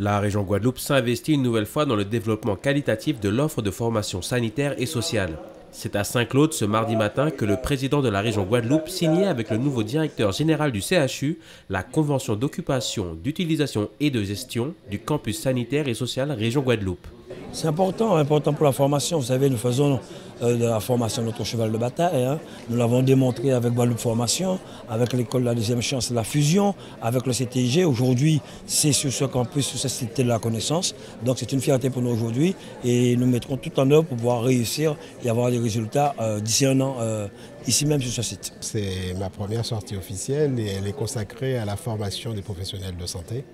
La région Guadeloupe s'investit une nouvelle fois dans le développement qualitatif de l'offre de formation sanitaire et sociale. C'est à Saint-Claude ce mardi matin que le président de la région Guadeloupe signait avec le nouveau directeur général du CHU la convention d'occupation, d'utilisation et de gestion du campus sanitaire et social région Guadeloupe. C'est important, important pour la formation. Vous savez, nous faisons euh, de la formation notre cheval de bataille. Hein. Nous l'avons démontré avec Guadeloupe Formation, avec l'école de la deuxième chance, la fusion, avec le CTIG. Aujourd'hui, c'est sur ce campus, sur cette cité de la connaissance. Donc c'est une fierté pour nous aujourd'hui et nous mettrons tout en œuvre pour pouvoir réussir et avoir des résultats euh, d'ici un an, euh, ici même sur ce site. C'est ma première sortie officielle et elle est consacrée à la formation des professionnels de santé.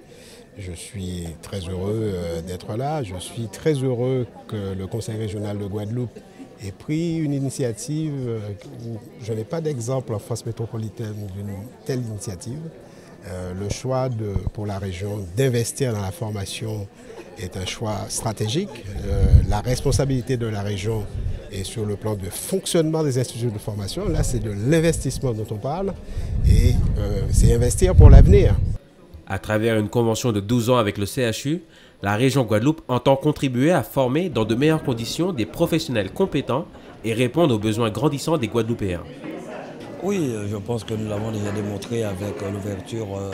Je suis très heureux d'être là. Je suis très heureux que le Conseil régional de Guadeloupe ait pris une initiative. Euh, je n'ai pas d'exemple en France métropolitaine d'une telle initiative. Euh, le choix pour la région d'investir dans la formation est un choix stratégique. la responsabilité de la région est sur le plan de fonctionnement des institutions de formation. Là, c'est de l'investissement dont on parle et c'est investir pour l'avenir. À travers une convention de 12 ans avec le CHU, la région Guadeloupe entend contribuer à former dans de meilleures conditions des professionnels compétents et répondre aux besoins grandissants des Guadeloupéens. Oui, euh, je pense que nous l'avons déjà démontré avec euh, l'ouverture euh,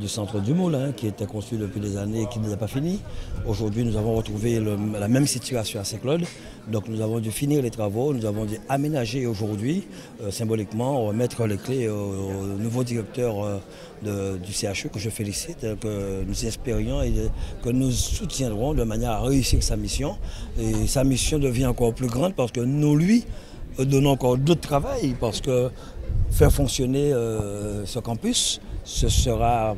du centre du Moulin, qui était construit depuis des années et qui n'est pas fini. Aujourd'hui, nous avons retrouvé la même situation à Saint-Claude. Donc nous avons dû finir les travaux, nous avons dû aménager aujourd'hui, symboliquement, mettre les clés au, nouveau directeur du CHU, que je félicite, que nous espérions et que nous soutiendrons de manière à réussir sa mission. Et sa mission devient encore plus grande parce que nous, lui, donnons encore d'autres travail parce que faire fonctionner euh, ce campus, ce sera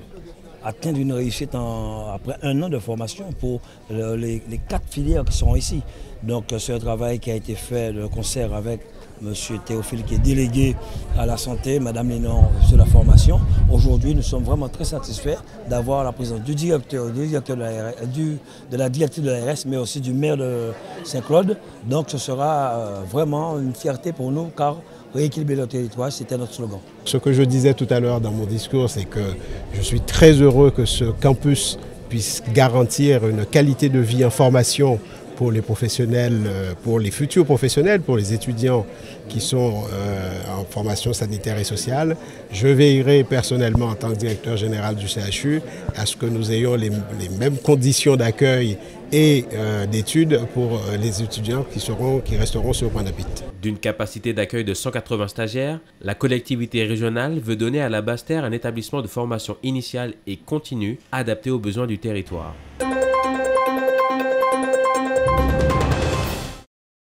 atteindre une réussite après un an de formation pour les, quatre filières qui sont ici. Donc c'est un travail qui a été fait de concert avec M. Théophile qui est délégué à la santé, Mme Lénon sur la formation. Aujourd'hui, nous sommes vraiment très satisfaits d'avoir la présence du directeur, du directeur de, la, du, de la directive de l'ARS, mais aussi du maire de Saint-Claude. Donc ce sera euh, vraiment une fierté pour nous car rééquilibrer le territoire, c'était notre slogan. Ce que je disais tout à l'heure dans mon discours, c'est que je suis très heureux que ce campus puisse garantir une qualité de vie en formation pour les professionnels, euh, pour les futurs professionnels, pour les étudiants qui sont euh, en formation sanitaire et sociale. Je veillerai personnellement en tant que directeur général du CHU à ce que nous ayons les, mêmes conditions d'accueil et euh, d'études pour les étudiants qui, seront, qui resteront sur le point d'appui. D'une capacité d'accueil de 180 stagiaires, la collectivité régionale veut donner à la Basse-Terre un établissement de formation initiale et continue adapté aux besoins du territoire.